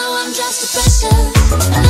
know I'm just a pressure.